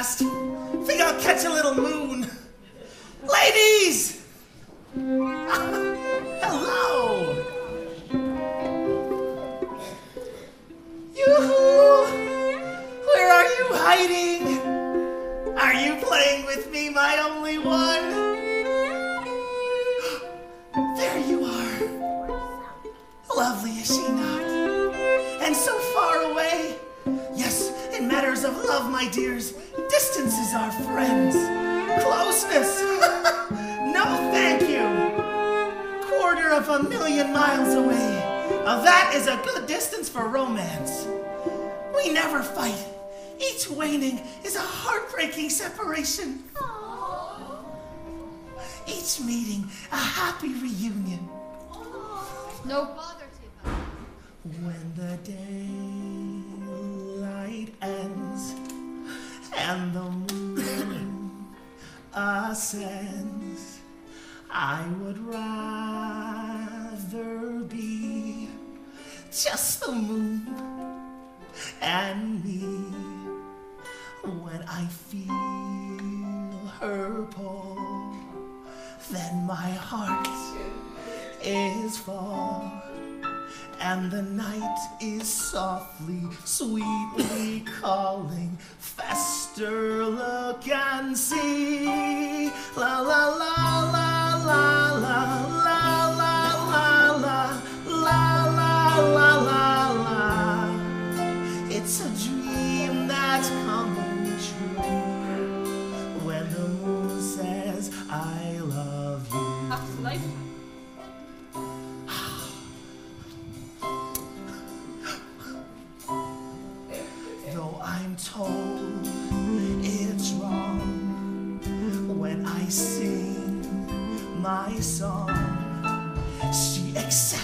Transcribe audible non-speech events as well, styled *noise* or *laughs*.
last. Think I'll catch a little moon. Ladies! *laughs* Hello! Yoo-hoo! Where are you hiding? Are you playing with me, my only one? *gasps* There you are. Lovely, is she not? And so far away. Yes, in matters of love, my dears, distances are friends. Closeness. *laughs* no, thank you. Quarter of a million miles away. Now that is a good distance for romance. We never fight. Each waning is a heartbreaking separation. Each meeting, a happy reunion. No bother, Tifa. When the daylight and the moon ascends, I would rather be just the moon and me when I feel her pull. Then my heart is full and the night is softly, sweetly calling. Faster look and see. La la la la la la la la la la la la la la la. It's a dream that's coming true when the moon says, I love you. Ach, life. Though I'm told sing my song, she accepts,